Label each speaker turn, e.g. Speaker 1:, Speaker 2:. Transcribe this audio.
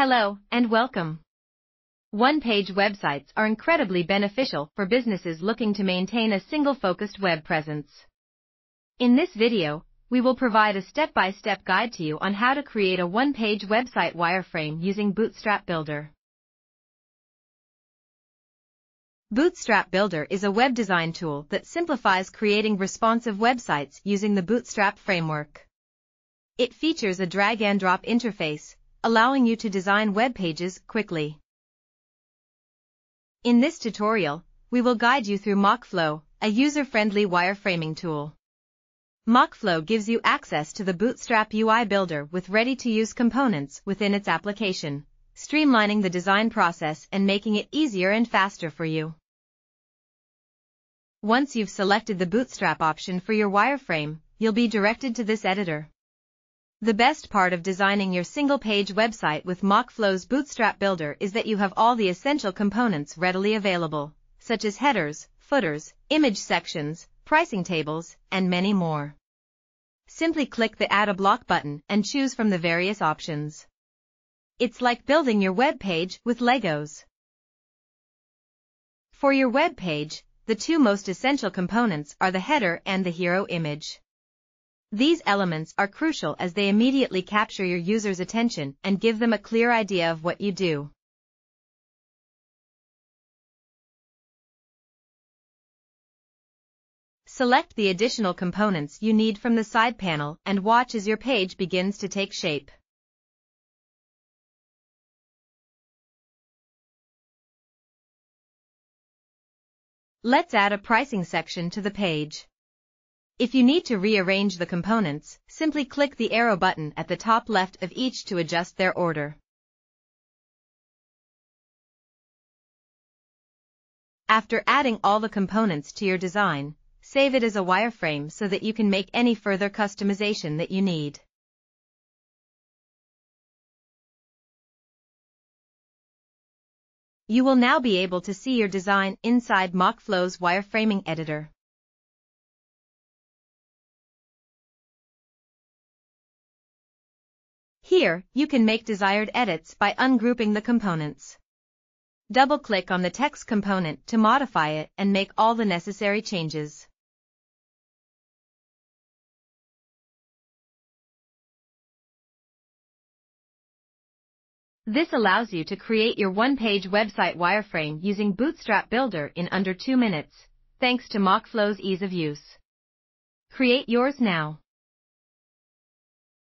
Speaker 1: Hello, and welcome. One-page websites are incredibly beneficial for businesses looking to maintain a single-focused web presence. In this video, we will provide a step-by-step guide to you on how to create a one-page website wireframe using Bootstrap Builder. Bootstrap Builder is a web design tool that simplifies creating responsive websites using the Bootstrap framework. It features a drag-and-drop interface, allowing you to design web pages quickly. In this tutorial, we will guide you through Mockflow, a user-friendly wireframing tool. Mockflow gives you access to the Bootstrap UI Builder with ready-to-use components within its application, streamlining the design process and making it easier and faster for you. Once you've selected the Bootstrap option for your wireframe, you'll be directed to this editor. The best part of designing your single-page website with Mockflow's Bootstrap Builder is that you have all the essential components readily available, such as headers, footers, image sections, pricing tables, and many more. Simply click the Add a Block button and choose from the various options. It's like building your web page with Legos. For your web page, the two most essential components are the header and the hero image. These elements are crucial as they immediately capture your user's attention and give them a clear idea of what you do. Select the additional components you need from the side panel and watch as your page begins to take shape. Let's add a pricing section to the page. If you need to rearrange the components, simply click the arrow button at the top left of each to adjust their order. After adding all the components to your design, save it as a wireframe so that you can make any further customization that you need. You will now be able to see your design inside Mockflow's wireframing editor. Here, you can make desired edits by ungrouping the components. Double-click on the text component to modify it and make all the necessary changes. This allows you to create your one-page website wireframe using Bootstrap Builder in under two minutes, thanks to Mockflow's ease of use. Create yours now.